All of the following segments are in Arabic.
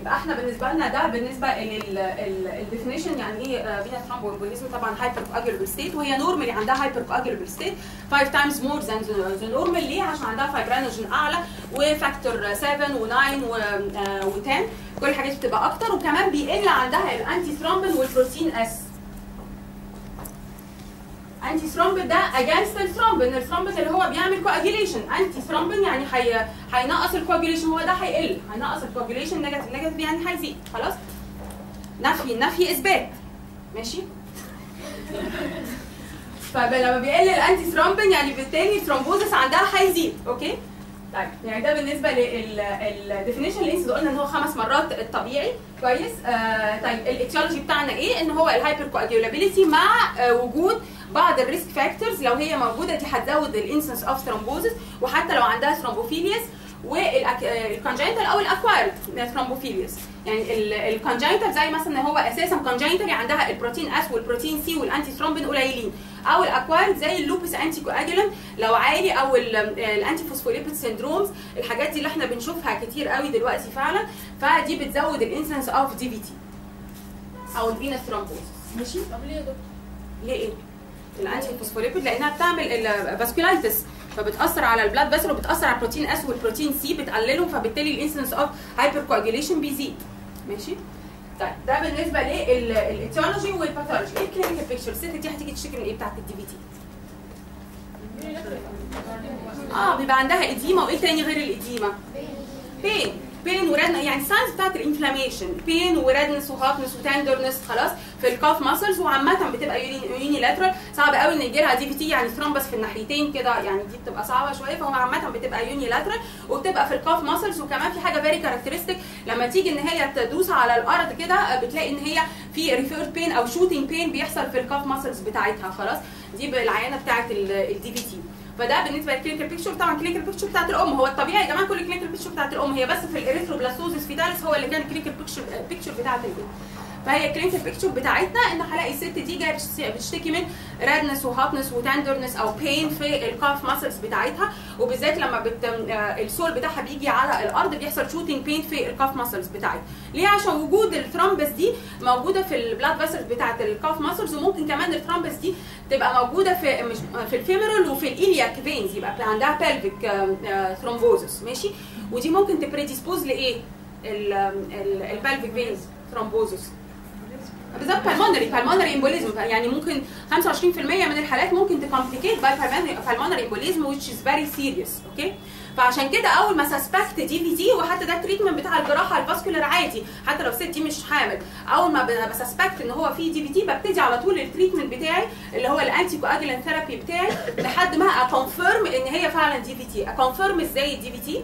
يبقى إحنا بالنسبة لنا ده بالنسبة لل definition يعني إيه venous thromboembolism طبعا hypercoagulable state وهي normally عندها hypercoagulable state 5 times more than the normal ليه؟ عشان عندها fibrinogen أعلى و factor 7 و9 و10 كل الحاجات بتبقى أكتر وكمان بيقل عندها ال antithrombin وال protein S antithrombin ده against ال thrombin ال thrombin اللي هو بيعمل coagulation antithrombin يعني هي هينقص ال coagulation هو ده هيقل. هينقص ال coagulation negative negative يعني هيزيد. خلاص؟ نفي نفي إثبات. ماشي؟ فلما بيقل ال antithrombin يعني بالتالي ال thrombosis عندها هيزيد. okay؟ طيب يعني ده بالنسبة لل definition اللي قلنا إن هو خمس مرات الطبيعي. كويس. آه طيب ال etiology بتاعنا إيه؟ إن هو ال hypercoagulability مع آه وجود بعض ال risk factors لو هي موجودة دي هتزود ال incidence of thrombosis وحتى لو عندها thrombophilias وال congenital أو ال acquired thrombophilias يعني ال congenital زي مثلا هو أساسا congenital عندها ال protein S وال protein C وال antithrombin قليلين. أو ال acquired زي ال lupus anticoagulant لو عالي أو ال antiphospholipid syndromes الحاجات دي اللي إحنا بنشوفها كتير قوي دلوقتي فعلا. فدي بتزود ال incidence of DVT أو ال venous thrombosis ماشي؟ طب ليه يا دكتور؟ ليه؟ إيه؟ ال antiphospholipid لأنها بتعمل ال vasculitis فبتأثر على ال blood vessel وبتأثر على ال protein S وال protein C بتقللهم فبالتالي ال incidence of hypercoagulation بيزيد. ماشي؟ طيب ده بالنسبة لل etiology وال pathology إيه ال clinical picture الست دي هتيجي تشتكي من إيه بتاعت ال DVT آه بيبقى عندها edema وإيه تاني غير ال edema؟ pain pain و redn يعني ال signs بتاعت الانفلاميشن بين وردنس وهاتنس وتندرنس خلاص في ال calf muscles وعامة بتبقى unilateral صعب قوي إن يجي لها DVT يعني thrombus في الناحيتين كده يعني دي بتبقى صعبة شوية فهو عامة بتبقى unilateral وبتبقى في ال calf muscles وكمان في حاجة very characteristic لما تيجي إن هي تدوس على الأرض كده بتلاقي إن هي في referred pain أو shooting pain بيحصل في ال calf muscles بتاعتها خلاص دي بالعينة بتاعت ال DVT فده بالنسبة لل clinical picture طبعا ال clinical picture بتاعت الأم. هو الطبيعي يا جماعة كل ال clinical picture بتاعت الأم. هي بس في ال erythroblastosis fetalis هو اللي كان ال clinical picture بتاعت البنت. فهي ال clinical picture بتاعتنا إن هلاقي الست دي جاية بتشتكي من redness و hotness و tenderness أو pain في ال calf muscles بتاعتها. وبالذات لما بت... ال sole بتاعها بيجي على الأرض بيحصل shooting pain في ال calf muscles بتاعتها. ليه؟ عشان وجود ال thrombus دي موجودة في ال blood vessels بتاعت ال calf muscles وممكن كمان ال thrombus دي تبقى موجودة في مش في ال femoral وفي ال iliac veins يبقى عندها pelvic thrombosis ماشي؟ ودي ممكن ت predispose لإيه؟ ال pelvic veins thrombosis بالظبط pulmonary pulmonary embolism يعني ممكن 25% من الحالات ممكن ت complicate by pulmonary embolism which is very serious okay فعشان كده أول ما suspect DVT وحتى ده ال treatment بتاع الجراحة ال vascular عادي. حتى لو الست دي مش حامل. أول ما ب suspect إن هو في DVT ببتدي على طول ال treatment بتاعي اللي هو ال anticoagulant therapy بتاعي لحد ما a confirm إن هي فعلا DVT a confirm إزاي ال DVT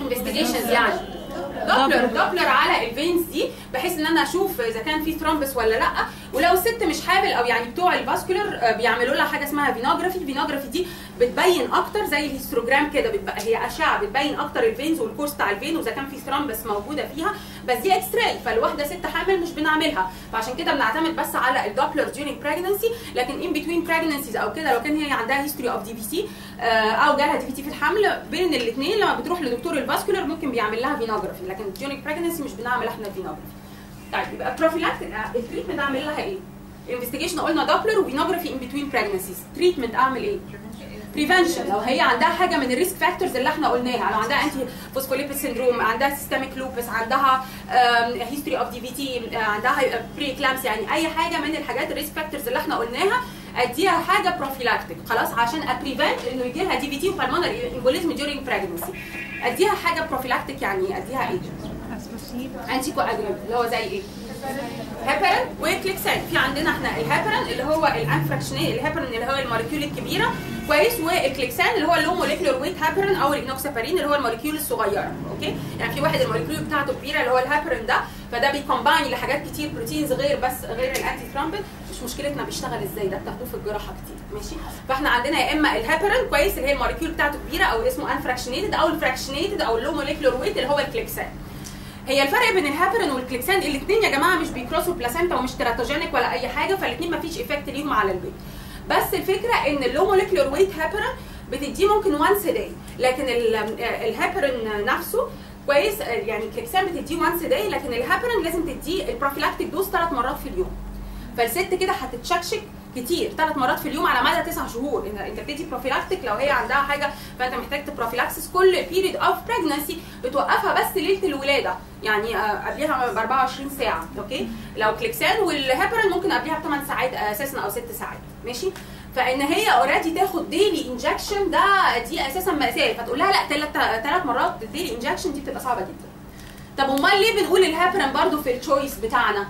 investigations يعني. Doppler Doppler على ال veins دي بحيث إن أنا أشوف إذا كان في thrombus ولا لأ. ولو الست مش حامل أو يعني بتوع ال vascular بيعملوا لها حاجة اسمها venography ال venography دي بتبين أكتر زي ال hysterogram كده بتبقى هي أشعة بتبين أكتر ال veins وال course بتاع ال vein وإذا كان في thrombus موجودة فيها بس دي X-ray فالواحدة ست حامل مش بنعملها. فعشان كده بنعتمد بس على ال Doppler during pregnancy لكن in between pregnancies أو كده لو كان هي عندها history of DVT أو جالها DVT في الحمل بين الاثنين لما بتروح لدكتور ال vascular ممكن بيعمل لها venography لكن during pregnancy مش بنعمل إحنا ال venography طيب يبقى prophylactic ال treatment أعمل لها إيه؟ investigation قلنا Doppler و venography in between pregnancies treatment أعمل إيه؟ prevention لو هي عندها حاجة من ال risk factors اللي إحنا قلناها لو عندها antiphospholipid syndrome عندها systemic lupus عندها history of DVT عندها preeclampsia يعني أي حاجة من الحاجات ال risk factors اللي إحنا قلناها أديها حاجة prophylactic خلاص عشان ا prevent إنه يجي لها DVT و pulmonary embolism during pregnancy أديها حاجة prophylactic يعني أديها إيه؟ anticoagulant اللي هو زي إيه؟ heparin و Clexane في عندنا إحنا الهيبرين اللي هو الأنفراكشنية الهيبرين اللي هو الموليكيول الكبيرة. كويس. وال Clexane اللي هو ال low molecular weight heparin أو ال enoxaparin اللي هو ال molecule الصغيرة. okay؟ يعني في واحد ال molecule بتاعته كبيرة اللي هو الهيبرين ده فده بي combine لحاجات كتير proteins غير بس غير ال antithrombin مش مشكلتنا بيشتغل إزاي؟ ده بتاخدوه في الجراحة كتير. ماشي؟ فإحنا عندنا يا إما الهيبرين كويس اللي هي ال molecule بتاعته كبيرة أو اسمه unfractionated أو ال fractionated أو ال low molecular weight اللي هو ال Clexane هي الفرق بين ال heparin وال Clexane الاثنين يا جماعة مش بي cross وا placenta ومش teratogenic ولا أي حاجة فالاثنين ما فيش effect ليهم على ال baby. بس الفكرة إن ال low molecular weight heparin بتديه ممكن once day لكن الهابرين نفسه كويس يعني ال Clexane بتديه once day لكن الهابرين لازم تديه ال prophylactic dose ثلاث مرات في اليوم. فالست كده هتتشكشك كتير ثلاث مرات في اليوم على مدى تسع شهور. انت إنت بتدي prophylactic لو هي عندها حاجة فأنت محتاج prophylaxis كل period of pregnancy بتوقفها بس ليلة الولادة. يعني آه، قبلها ب 24 ساعة okay؟ لو Clexane وال heparin ممكن قبلها ب 8 ساعات أساسا أو 6 ساعات ماشي؟ فإن هي already تاخد daily injection ده دي أساسا مأساة. فتقول لها لا ثلاث ثلاث مرات daily injection دي بتبقى صعبة جدا. طب أمال ليه بنقول الهيبرين برضو في ال choice بتاعنا؟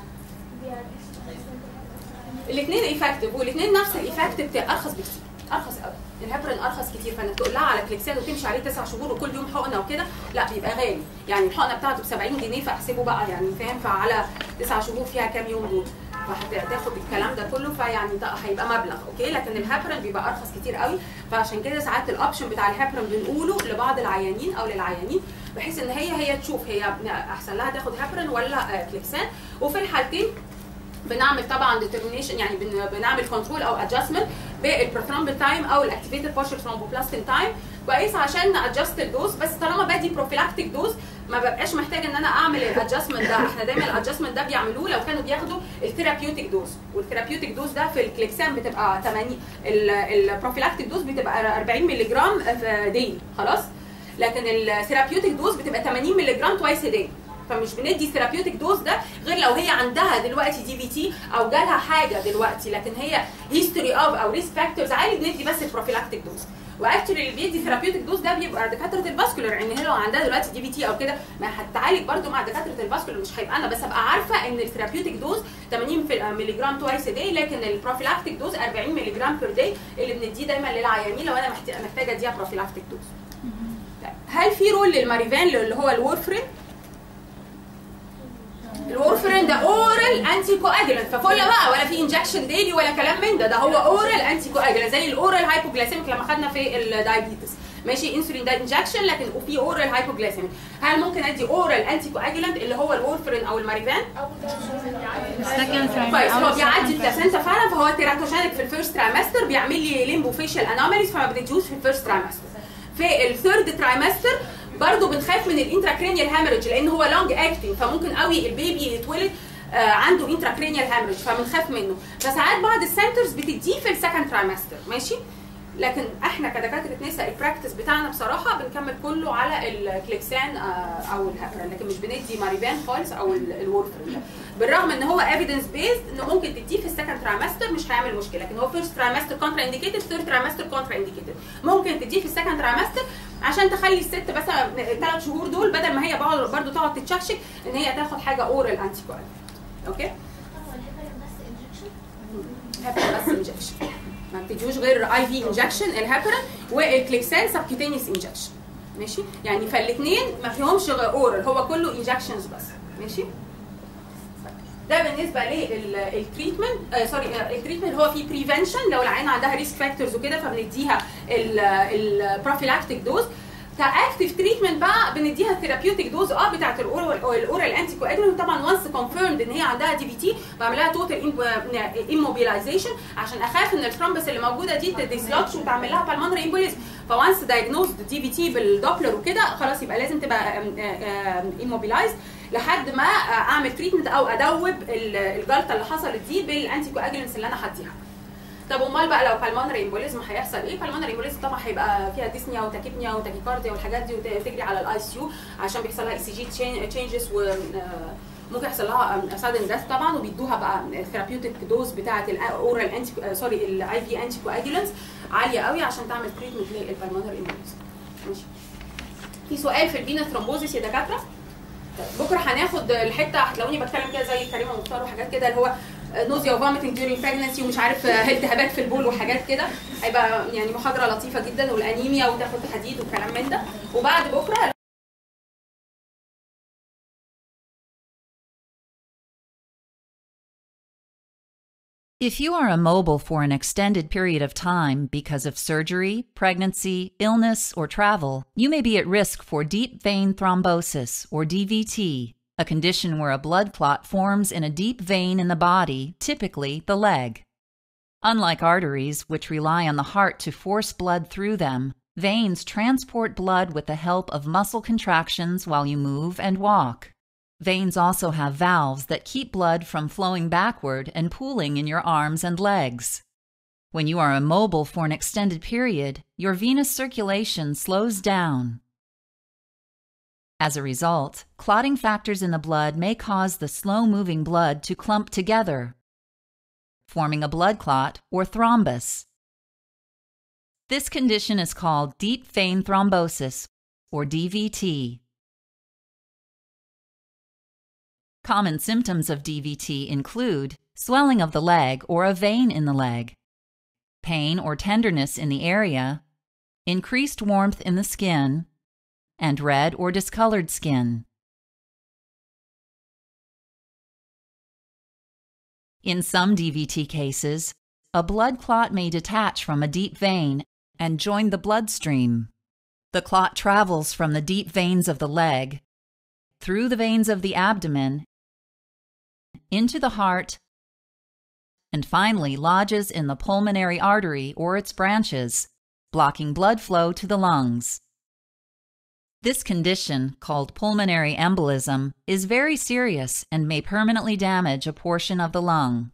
الاثنين effective والاثنين نفس ال effect أرخص بكتير أرخص قوي الهيبرين ارخص كتير فإنك تقول لها على Clexane وتمشي عليه تسع شهور وكل يوم حقنة وكده لا بيبقى غالي. يعني الحقنة بتاعته ب 70 جنيه فاحسبه بقى يعني فاهم؟ فعلى تسع شهور فيها كام يوم دول. فهتاخد الكلام ده كله فيعني هيبقى مبلغ okay؟ لكن الهيبرين بيبقى أرخص كتير قوي. فعشان كده ساعات ال option بتاع الهيبرين بنقوله لبعض العيانين أو للعيانين بحيث إن هي هي تشوف هي أحسن لها تاخد هيبرين ولا Clexane وفي الحالتين بنعمل طبعا determination يعني بن- بنعمل control أو adjustment بال prothrombin time أو ال activated partial thromboplastin time كويس عشان ن adjust ال dose. بس طالما بدي prophylactic dose ما ببقاش محتاج إن أنا أعمل ال adjustment ده. إحنا دايما ال adjustment ده بيعملوه لو كانوا بياخدوا ال therapeutic dose. وال therapeutic dose ده في ال Clexane بتبقى 80 ال prophylactic dose بتبقى 40 مللي جرام daily خلاص؟ لكن ال therapeutic dose بتبقى 80 مللي جرام twice day فمش بندي therapeutic dose ده غير لو هي عندها دلوقتي DVT أو جالها حاجة دلوقتي لكن هي history of أو risk factors عالي بندي بس ال prophylactic dose و actually اللي بيدي therapeutic dose ده بيبقى دكاترة ال vascular. ان هي لو عندها دلوقتي DVT أو كده ما هتعالج برده مع دكاترة ال vascular. مش هيبقى أنا بس أبقى عارفة إن ال therapeutic dose 80 مللي جرام twice day لكن ال prophylactic dose 40 مللي جرام per day اللي بنديه دايما للعيانين لو أنا محت- محتاجة أديها prophylactic dose طيب، هل في role لل Marevan اللي هو ال warfarin ال warfarin ده oral anticoagulant فلا بقى ولا في injection daily ولا كلام من ده. ده هو oral anticoagulant زي ال oral hypoglycemic لما خدنا في ال diabetes ماشي؟ انسولين ده injection لكن وفي oral hypoglycemic هل ممكن أدي oral anticoagulant اللي هو ال warfarin أو ال Marevan كويس. هو بيعدي. ال placenta فعلا فهو teratogenic في ال first trimester بيعمل لي limb و facial anomalies فما بنديهوش في ال first trimester في ال third trimester برضه بنخاف من ال intracranial hemorrhage لأن هو long acting فممكن قوي ال baby يتولد آه، عنده intracranial hemorrhage فبنخاف منه. فساعات بعض ال centers بتديه في ال second trimester ماشي؟ لكن إحنا كدكاترة نساء ال practice بتاعنا بصراحة بنكمل كله على ال Clexane آه، أو الهابرين لكن مش بندي Marevan خالص أو ال- ال warfarin بالرغم إن هو evidence based إنه ممكن تديه في ال second trimester مش هيعمل مشكلة لكن هو first trimester contraindicated third trimester contraindicated ممكن تديه في ال second trimester عشان تخلي الست بس الثلاث شهور دول بدل ما هي برضه تقعد تتشكشك إن هي تاخد حاجة oral anti okay؟ heparin بس injection ما بتديوش غير IV injection ال heparin وال Clexane subcutaneous injection ماشي؟ يعني فالاثنين ما فيهمش غير oral هو كله injections بس. ماشي؟ ده بالنسبة لل treatment آه sorry ال treatment هو في prevention لو العيان عندها risk factors وكده فبنديها ال prophylactic dose ك active treatment بقى بنديها ال therapeutic dose آه بتاعت ال oral anticoagulant طبعا once confirmed إن هي عندها DVT بعمل لها total immobilization عشان أخاف إن ال thrombus اللي موجودة دي ت dislodge وتعمل لها pulmonary embolism ف once diagnosed DVT بال Doppler وكده خلاص يبقى لازم تبقى immobilized لحد ما اعمل treatment أو ادوب ال- الجلطة اللي حصلت دي بال anticoagulants اللي أنا هديها طب أمال بقى لو pulmonary embolism هيحصل إيه؟ pulmonary embolism طبعا هيبقى فيها dyspnea و tachypnea و tachycardia والحاجات دي وت- وتجري على ال ICU عشان بيحصل لها ECG changes و آه، ممكن يحصل لها sudden death طبعا وبيدوها بقى ال therapeutic dose بتاعة ال oral anti sorry ال IV anticoagulants عالية قوي عشان تعمل treatment لل pulmonary embolism ماشي. في سؤال في ال venous thrombosis يا دكاترة؟ بكره هناخد الحته هتلاقوني بتكلم كده زي كريمه مختار وحاجات كده اللي هو نوزيا وفوميتنج ديورينج بريجنسي ومش عارف التهابات في البول وحاجات كده هيبقى يعني محاضرة لطيفة جدا والأنيميا وتاخد حديد وكلام من ده. وبعد بكرة If you are immobile for an extended period of time because of surgery, pregnancy, illness, or travel, you may be at risk for deep vein thrombosis, or DVT, a condition where a blood clot forms in a deep vein in the body, typically the leg. Unlike arteries, which rely on the heart to force blood through them, Veins transport blood with the help of muscle contractions while you move and walk. Veins also have valves that keep blood from flowing backward and pooling in your arms and legs. When you are immobile for an extended period, your venous circulation slows down. As a result, clotting factors in the blood may cause the slow moving blood to clump together, forming a blood clot or thrombus. This condition is called deep vein thrombosis, or DVT. Common symptoms of DVT include swelling of the leg or a vein in the leg, pain or tenderness in the area, increased warmth in the skin, and red or discolored skin. In some DVT cases, a blood clot may detach from a deep vein and join the bloodstream. The clot travels from the deep veins of the leg, through the veins of the abdomen, into the heart, and finally lodges in the pulmonary artery or its branches, blocking blood flow to the lungs. This condition, called pulmonary embolism, is very serious and may permanently damage a portion of the lung.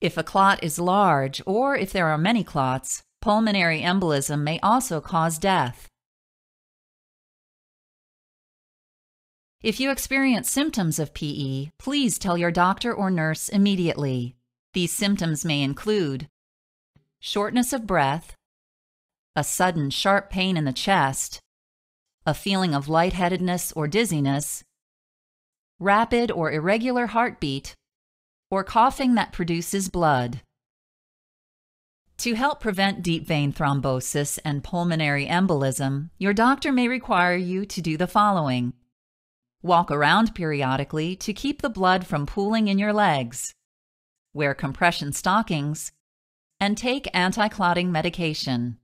If a clot is large or if there are many clots, pulmonary embolism may also cause death. If you experience symptoms of PE, please tell your doctor or nurse immediately. These symptoms may include shortness of breath, a sudden sharp pain in the chest, a feeling of lightheadedness or dizziness, rapid or irregular heartbeat, or coughing that produces blood. To help prevent deep vein thrombosis and pulmonary embolism, your doctor may require you to do the following walk around periodically to keep the blood from pooling in your legs, wear compression stockings, and take anti clotting medication.